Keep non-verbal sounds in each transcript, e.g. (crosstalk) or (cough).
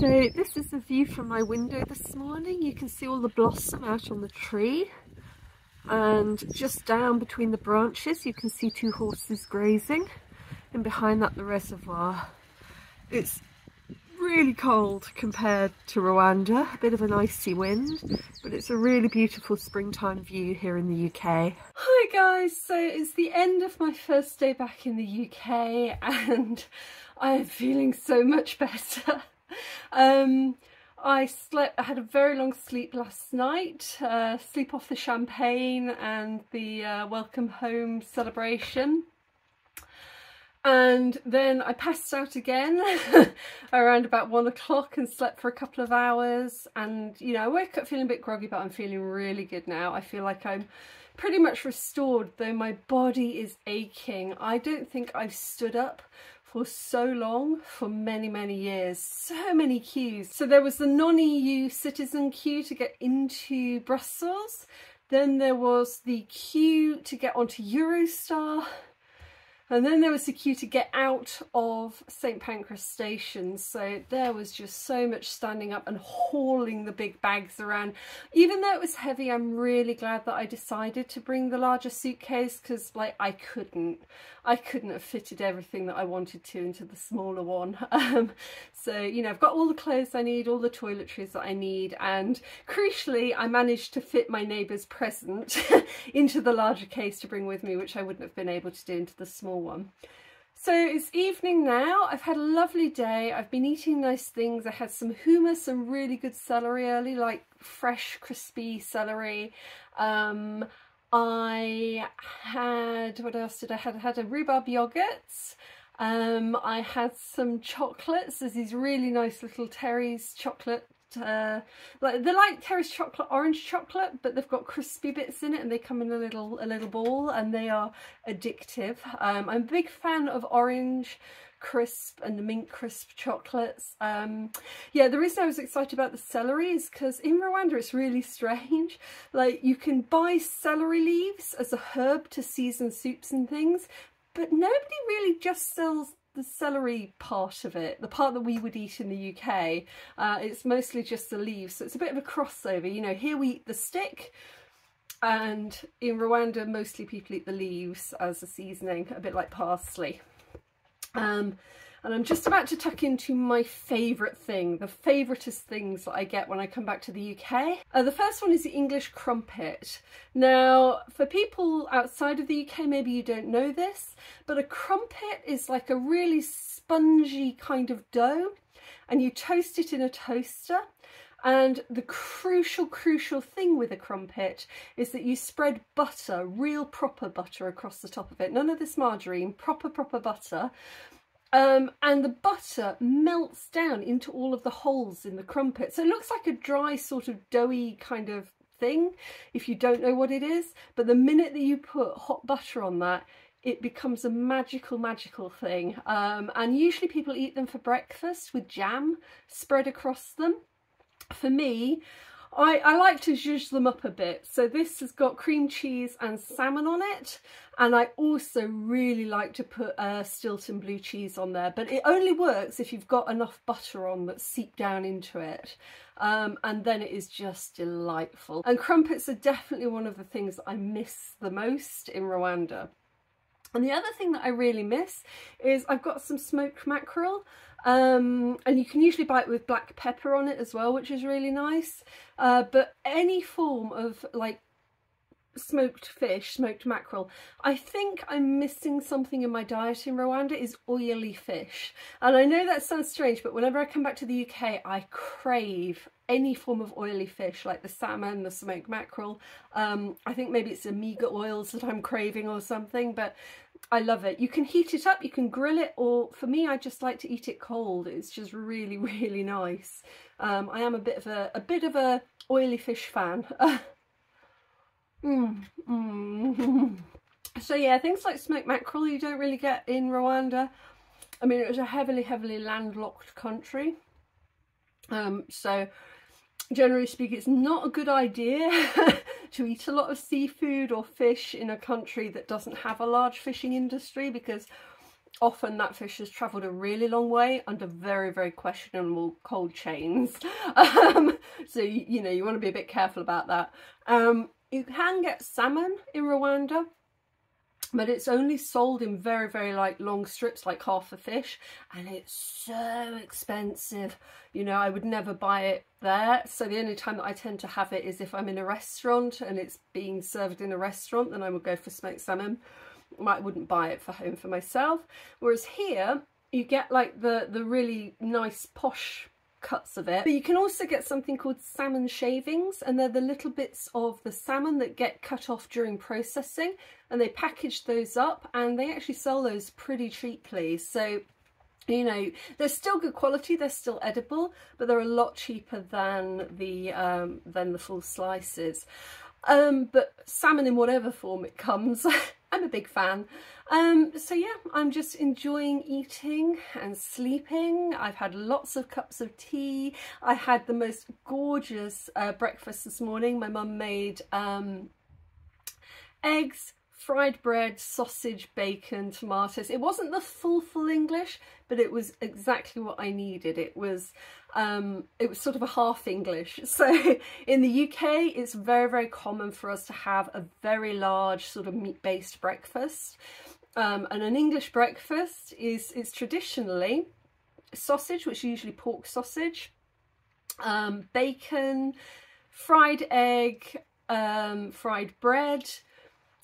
So this is the view from my window this morning. You can see all the blossom out on the tree and just down between the branches you can see two horses grazing and behind that the reservoir. It's really cold compared to Rwanda, a bit of an icy wind, but it's a really beautiful springtime view here in the UK. Hi guys, so it's the end of my first day back in the UK (laughs) and I am feeling so much better. (laughs) Um, I slept, I had a very long sleep last night, uh, sleep off the champagne and the uh, welcome home celebration. And then I passed out again (laughs) around about one o'clock and slept for a couple of hours. And, you know, I woke up feeling a bit groggy, but I'm feeling really good now. I feel like I'm pretty much restored, though my body is aching. I don't think I've stood up for so long, for many, many years, so many queues. So there was the non-EU citizen queue to get into Brussels, then there was the queue to get onto Eurostar, and then there was the queue to get out of St Pancras station. So there was just so much standing up and hauling the big bags around. Even though it was heavy, I'm really glad that I decided to bring the larger suitcase because like I couldn't. I couldn't have fitted everything that I wanted to into the smaller one. (laughs) Um, so, you know, I've got all the clothes I need, all the toiletries that I need, and crucially, I managed to fit my neighbour's present (laughs) into the larger case to bring with me, which I wouldn't have been able to do into the small one. So it's evening now. I've had a lovely day. I've been eating nice things. I had some hummus and really good celery early, like fresh, crispy celery. Um, I had, what else did I had? I had a rhubarb yogurt. Um, I had some chocolates. There's these really nice little Terry's chocolate uh, like they're like Terry's chocolate orange chocolate but they've got crispy bits in it and they come in a little a little ball and they are addictive um, I'm a big fan of orange crisp and the mint crisp chocolates. Um, yeah, the reason I was excited about the celery is because in Rwanda it's really strange. (laughs) Like you can buy celery leaves as a herb to season soups and things, but nobody really just sells the celery part of it, the part that we would eat in the UK. Uh, it's mostly just the leaves, so it's a bit of a crossover. You know, here we eat the stick, and in Rwanda mostly people eat the leaves as a seasoning, a bit like parsley. Um, and I'm just about to tuck into my favourite thing, the favouriteest things that I get when I come back to the UK. Uh, the first one is the English crumpet. Now, for people outside of the UK, maybe you don't know this, but a crumpet is like a really spongy kind of dough and you toast it in a toaster and the crucial, crucial thing with a crumpet is that you spread butter, real proper butter across the top of it. None of this margarine, proper, proper butter. Um, and the butter melts down into all of the holes in the crumpet. So it looks like a dry sort of doughy kind of thing if you don't know what it is. But the minute that you put hot butter on that, it becomes a magical, magical thing. Um, and usually people eat them for breakfast with jam spread across them for me, I, I like to zhuzh them up a bit. So this has got cream cheese and salmon on it. And I also really like to put uh, Stilton blue cheese on there. But it only works if you've got enough butter on that seep down into it. Um, and then it is just delightful. And crumpets are definitely one of the things I miss the most in Rwanda. And the other thing that I really miss is I've got some smoked mackerel um, and you can usually buy it with black pepper on it as well, which is really nice. Uh, but any form of like smoked fish, smoked mackerel. I think I'm missing something in my diet in Rwanda is oily fish. And I know that sounds strange, but whenever I come back to the UK, I crave any form of oily fish like the salmon, the smoked mackerel. Um, I think maybe it's omega oils that I'm craving or something, but I love it. You can heat it up, you can grill it, or for me, I just like to eat it cold. It's just really, (laughs) really nice. Um, I am a bit of a, a bit of a oily fish fan. (laughs) mm, mm. (laughs) So yeah, things like smoked mackerel you don't really get in Rwanda. I mean, it was a heavily, heavily landlocked country. Um, so generally speaking, it's not a good idea to eat a lot of seafood or fish in a country that doesn't have a large fishing industry because often that fish has travelled a really long way under very, very questionable cold chains. (laughs) Um, so, you, you, know, you want to be a bit careful about that. Um, you can get salmon in Rwanda, but it's only sold in very, very like long strips, like half a fish, and it's so expensive. You know, I would never buy it there. So the only time that I tend to have it is if I'm in a restaurant and it's being served in a restaurant, then I would go for smoked salmon. I wouldn't buy it for home for myself. Whereas here, you get like the, the really nice posh cuts of it. But you can also get something called salmon shavings and they're the little bits of the salmon that get cut off during processing and they package those up and they actually sell those pretty cheaply. So you know they're still good quality they're still edible but they're a lot cheaper than the um than the full slices um but salmon in whatever form it comes (laughs) I'm a big fan. Um, so yeah, I'm just enjoying eating and sleeping. I've had lots of cups of tea. I had the most gorgeous uh, breakfast this morning. My mum made um, eggs, fried bread, sausage, bacon, tomatoes. It wasn't the full, full English, but it was exactly what I needed. It was, um, it was sort of a half English. (laughs) So in the UK, it's very, very common for us to have a very large sort of meat-based breakfast. Um, and an English breakfast is, is traditionally sausage, which is usually pork sausage, um, bacon, fried egg, um, fried bread,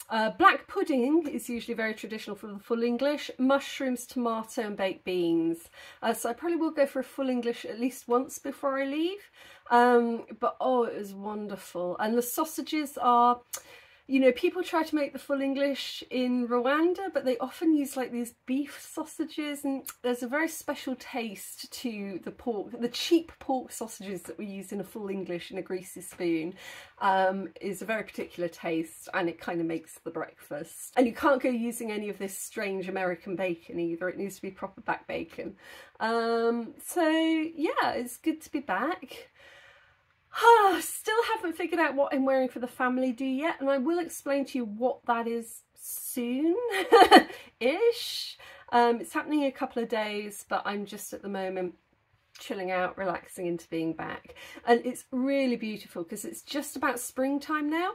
uh, black pudding is usually very traditional for the full English. Mushrooms, tomato and baked beans. Uh, so I probably will go for a full English at least once before I leave. Um, but oh, it was wonderful. And the sausages are you know, people try to make the full English in Rwanda, but they often use like these beef sausages and there's a very special taste to the pork. The cheap pork sausages that we use in a full English in a greasy spoon um, is a very particular taste and it kind of makes the breakfast. And you can't go using any of this strange American bacon either. It needs to be proper back bacon. Um, so yeah, it's good to be back. (sighs) Still haven't figured out what I'm wearing for the family do yet and I will explain to you what that is soon-ish. (laughs) um, it's happening in a couple of days but I'm just at the moment chilling out, relaxing into being back. And it's really beautiful because it's just about springtime now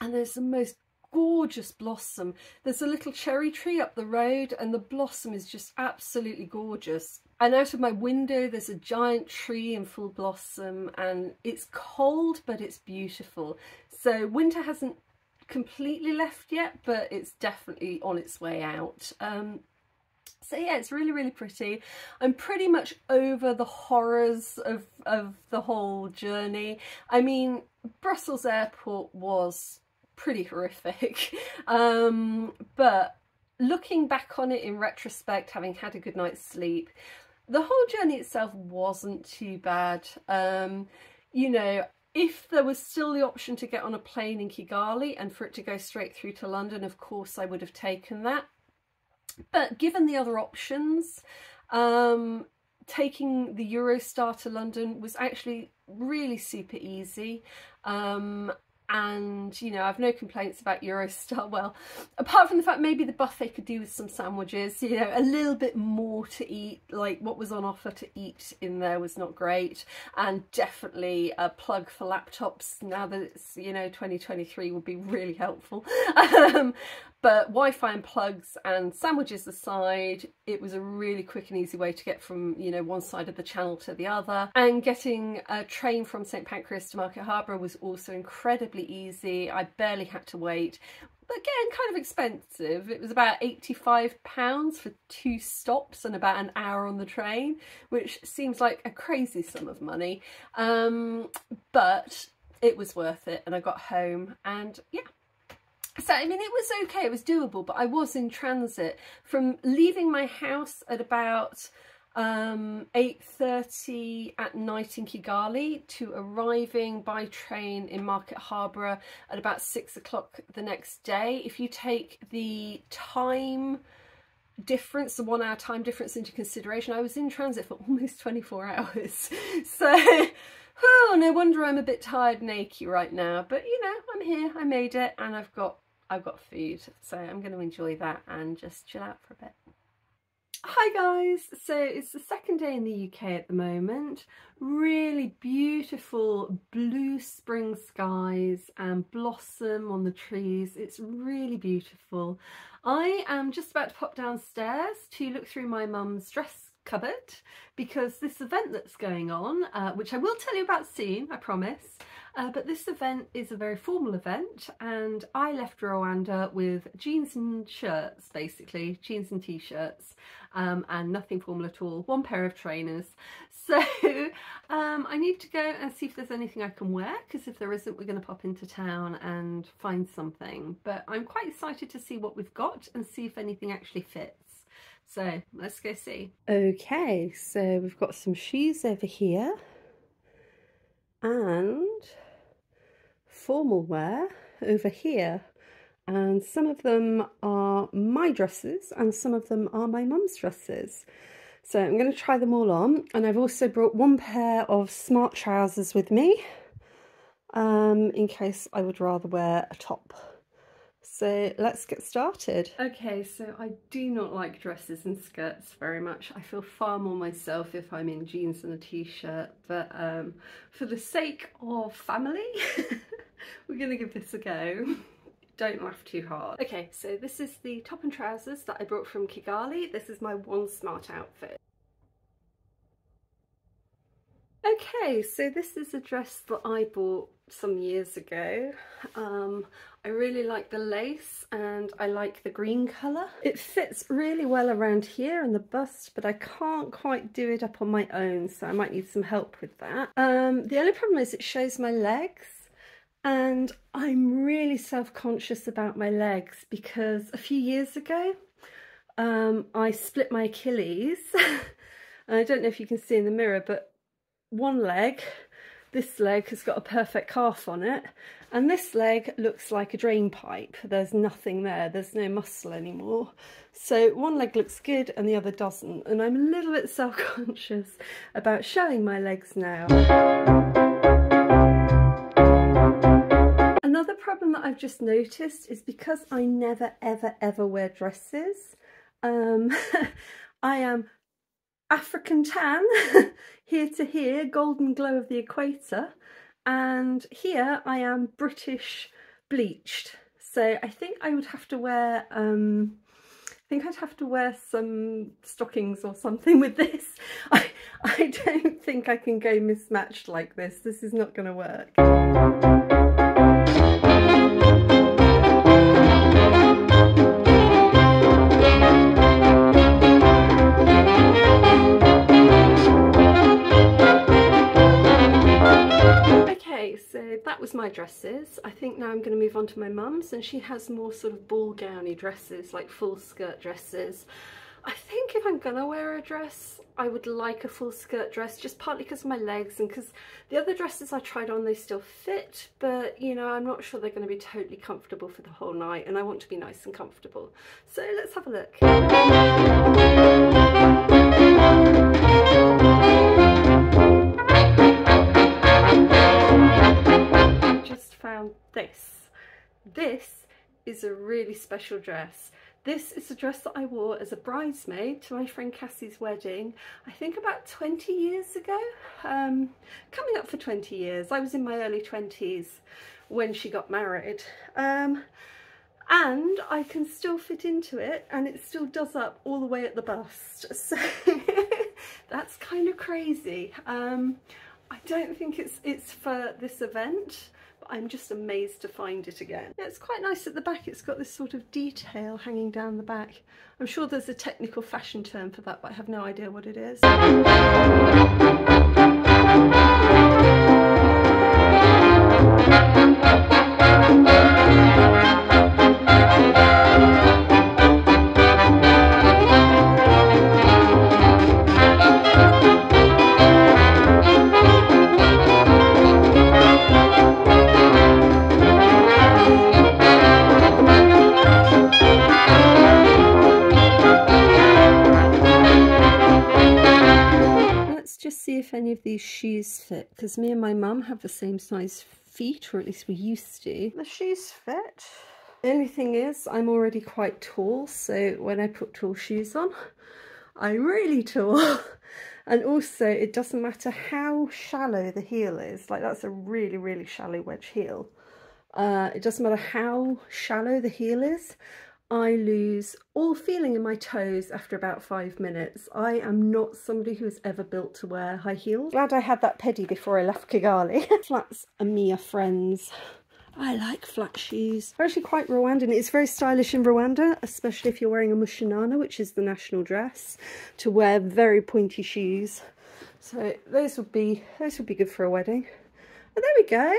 and there's the most gorgeous blossom. There's a little cherry tree up the road and the blossom is just absolutely gorgeous. And out of my window there's a giant tree in full blossom and it's cold but it's beautiful. So winter hasn't completely left yet but it's definitely on its way out. Um, so yeah, it's really, really pretty. I'm pretty much over the horrors of, of the whole journey. I mean, Brussels airport was pretty horrific. (laughs) Um, but looking back on it in retrospect, having had a good night's sleep, the whole journey itself wasn't too bad. Um, you know, if there was still the option to get on a plane in Kigali and for it to go straight through to London, of course I would have taken that. But given the other options, um, taking the Eurostar to London was actually really super easy. Um, and you know I've no complaints about Eurostar. (laughs) Well apart from the fact maybe the buffet could do with some sandwiches you know a little bit more to eat like what was on offer to eat in there was not great. And definitely a plug for laptops now that it's you know 2023 would be really helpful. (laughs) Um, but Wi-Fi and plugs and sandwiches aside, it was a really quick and easy way to get from, you know, one side of the channel to the other. And getting a train from St Pancras to Market Harborough was also incredibly easy. I barely had to wait. But again, kind of expensive. It was about £85 for two stops and about an hour on the train, which seems like a crazy sum of money. Um, but it was worth it and I got home and yeah, so, I mean, it was okay, it was doable, but I was in transit from leaving my house at about um, 8.30 at night in Kigali to arriving by train in Market Harbour at about 6 o'clock the next day. If you take the time difference, the one hour time difference into consideration, I was in transit for (laughs) almost 24 hours. (laughs) So, oh, no wonder I'm a bit tired and achy right now. But, you know, I'm here, I made it, and I've got I've got food, so I'm going to enjoy that and just chill out for a bit. Hi guys! So it's the second day in the UK at the moment. Really beautiful blue spring skies and blossom on the trees. It's really beautiful. I am just about to pop downstairs to look through my mum's dress cupboard because this event that's going on, uh, which I will tell you about soon, I promise, uh, but this event is a very formal event and I left Rwanda with jeans and shirts basically, jeans and t-shirts um, and nothing formal at all, one pair of trainers. (laughs) So um, I need to go and see if there's anything I can wear because if there isn't we're going to pop into town and find something. But I'm quite excited to see what we've got and see if anything actually fits. So let's go see. Okay, so we've got some shoes over here and formal wear over here and some of them are my dresses and some of them are my mum's dresses. So I'm going to try them all on and I've also brought one pair of smart trousers with me um, in case I would rather wear a top. So let's get started. Okay, so I do not like dresses and skirts very much. I feel far more myself if I'm in jeans and a t-shirt, but um, for the sake of family, (laughs) we're gonna give this a go. Don't laugh too hard. Okay, so this is the top and trousers that I brought from Kigali. This is my one smart outfit. Okay, so this is a dress that I bought some years ago. Um, I really like the lace and I like the green colour. It fits really well around here in the bust, but I can't quite do it up on my own, so I might need some help with that. Um, the only problem is it shows my legs and I'm really self-conscious about my legs because a few years ago um, I split my Achilles. (laughs) I don't know if you can see in the mirror, but one leg, this leg has got a perfect calf on it, and this leg looks like a drain pipe. There's nothing there, there's no muscle anymore. So one leg looks good and the other doesn't, and I'm a little bit (laughs) self-conscious about showing my legs now. Another problem that I've just noticed is because I never ever ever wear dresses, um, (laughs) I am African tan, (laughs) here to here, golden glow of the equator, and here I am British bleached. So I think I would have to wear, um, I think I'd have to wear some stockings or something with this. (laughs) I, I don't think I can go mismatched like this. This is not going to work. Dresses. I think now I'm going to move on to my mum's and she has more sort of ball gowny dresses, like full skirt dresses. I think if I'm going to wear a dress, I would like a full skirt dress, just partly because of my legs and because the other dresses I tried on, they still fit, but you know, I'm not sure they're going to be totally comfortable for the whole night and I want to be nice and comfortable. So let's have a look. Is a really special dress. This is a dress that I wore as a bridesmaid to my friend Cassie's wedding, I think about 20 years ago, um, coming up for 20 years. I was in my early 20s when she got married. Um, and I can still fit into it and it still does up all the way at the bust. (laughs) So that's kind of crazy. Um, I don't think it's, it's for this event. I'm just amazed to find it again. Yeah, it's quite nice at the back. It's got this sort of detail hanging down the back. I'm sure there's a technical fashion term for that, but I have no idea what it is. Shoes fit because me and my mum have the same size feet or at least we used to. The shoes fit. The only thing is I'm already quite tall so when I put tall shoes on I'm really tall. (laughs) and also it doesn't matter how shallow the heel is, like that's a really, really shallow wedge heel. Uh, it doesn't matter how shallow the heel is, I lose all feeling in my toes after about five minutes. I am not somebody who has ever built to wear high heels. Glad I had that pedi before I left Kigali. (laughs) Flats are Mia friends. I like flat shoes. They're actually quite Rwandan. It's very stylish in Rwanda, especially if you're wearing a mushanana, which is the national dress, to wear very pointy shoes. So those would be those would be good for a wedding. And there we go.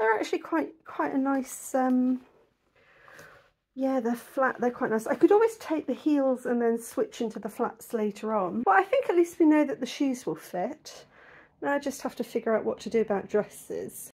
They're actually quite quite a nice um yeah, they're flat, they're quite nice. I could always take the heels and then switch into the flats later on. But I think at least we know that the shoes will fit. Now I just have to figure out what to do about dresses.